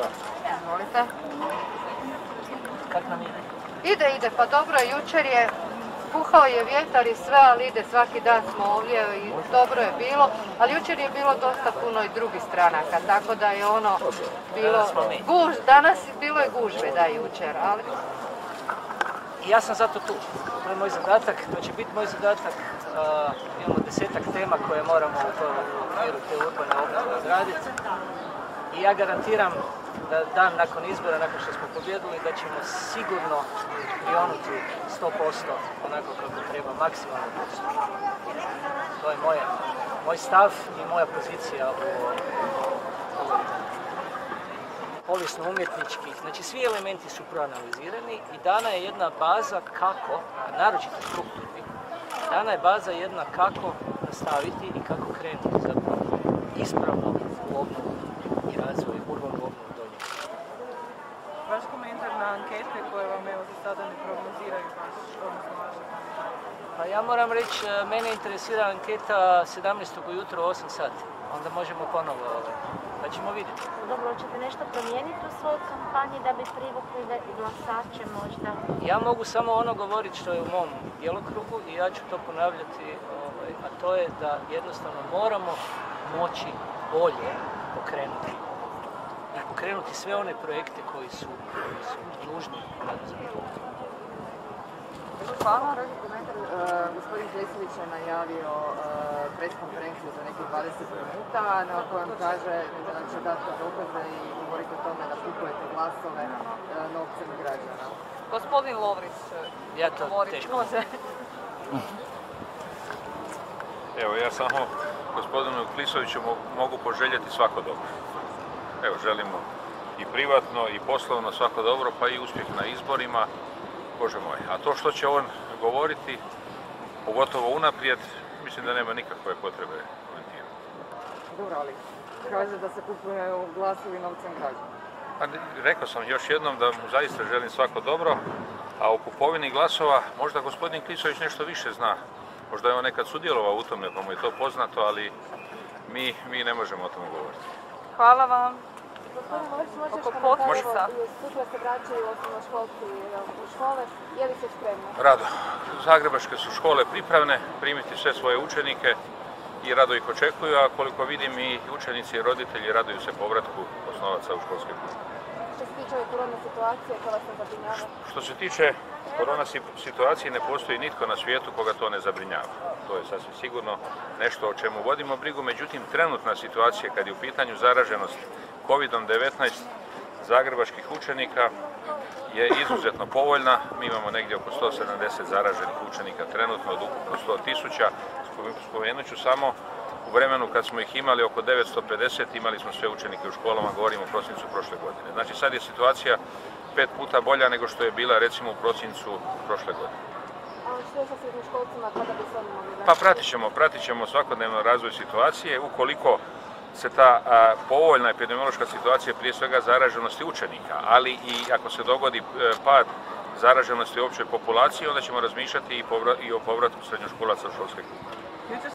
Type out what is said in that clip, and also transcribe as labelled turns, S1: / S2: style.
S1: Izvolite.
S2: Kak nam ide?
S1: Ide, ide, pa dobro, jučer je puhao je vjetar i sve, ali ide, svaki dan smo ovdje i dobro je bilo, ali jučer je bilo dosta puno i drugih stranaka, tako da je ono bilo guž, danas bilo je gužve da jučer, ali
S2: ja sam zato tu. To je moj zadatak, to će biti moj zadatak. Uh, imamo desetak tema koje moramo u okviru te urbane obnove odraditi. I ja garantiram da dan nakon izbora, nakon što smo pobjedili, da ćemo sigurno prionuti 100% onako kako treba, maksimalno posto. To je moje, moj stav i moja pozicija u, u povijesno-umjetnički, znači svi elementi su proanalizirani i dana je jedna baza kako, naročito strukturni, dana je baza jedna kako nastaviti i kako krenuti zapravo ispravno u obnovu i razvoj, urbanu obnovu Donjeg.
S3: Vaš komentar ankete koje vam evo za sada ne prognoziraju baš, odnosno vaše komentare.
S2: Pa ja moram reći, e, mene interesira anketa 17. ujutro u 8 sati. Onda možemo ponovo, ovaj, pa ćemo vidjeti.
S4: Dobro, hoćete nešto promijeniti u svojoj kampanji da bi privukli glasače možda?
S2: Ja mogu samo ono govoriti što je u mom djelokrugu i ja ću to ponavljati, ovaj, a to je da jednostavno moramo moći bolje pokrenuti i pokrenuti sve one projekte koji su, koji su nužni za to.
S5: Hvala. Traži komentar. E, gospodin Klesivić je najavio e, pres konferenciju za nekih 20 minuta na kojem kaže da nam će dati dokaze i govoriti o tome da kupujete glasove e, novcem građana.
S3: Gospodin Lovrić
S2: Ja to
S3: govori,
S2: teško.
S6: Evo, ja samo gospodinu Klisoviću mo- mogu poželjeti svako dobro. Evo, želimo i privatno i poslovno svako dobro, pa i uspjeh na izborima, Bože moj. A to što će on govoriti, pogotovo unaprijed, mislim da nema nikakve potrebe komentirati.
S5: Dobro, ali kaže da se kupuju glasovi novcem građana.
S6: Pa rekao sam još jednom da mu zaista želim svako dobro, a o kupovini glasova možda gospodin Klisović nešto više zna. Možda je on nekad sudjelovao u tome, pa mu je to poznato, ali mi, mi ne možemo o tome govoriti.
S3: Hvala vam.
S4: Gospodin Lović, možeš evo, sutra se vraćaju osnovnoškolci u škole, je li se spremno?
S6: Rado. Zagrebačke su škole pripravne primiti sve svoje učenike i rado ih očekuju, a koliko vidim i učenici i roditelji raduju se povratku osnovaca u školske klupe.
S4: Što se tiče ove korona situacije, koja vas ne zabrinjava?
S6: Što se tiče korona si- situacije, ne postoji nitko na svijetu koga to ne zabrinjava. To je sasvim sigurno nešto o čemu vodimo brigu, međutim trenutna situacija kad je u pitanju zaraženost COVID-19 zagrebačkih učenika je izuzetno povoljna. Mi imamo negdje oko 170 zaraženih učenika trenutno od ukupno 100 tisuća. Spomenut ću samo u vremenu kad smo ih imali oko 950, imali smo sve učenike u školama, govorimo o prosincu prošle godine. Znači sad je situacija pet puta bolja nego što je bila recimo u prosincu prošle godine. Pa pratit ćemo, pratit ćemo svakodnevno razvoj situacije. Ukoliko se ta povoljna epidemiološka situacija, prije svega zaraženosti učenika, ali i ako se dogodi e, pad zaraženosti opće populacije, onda ćemo razmišljati i, o povratku srednjoškolaca u školske klupe.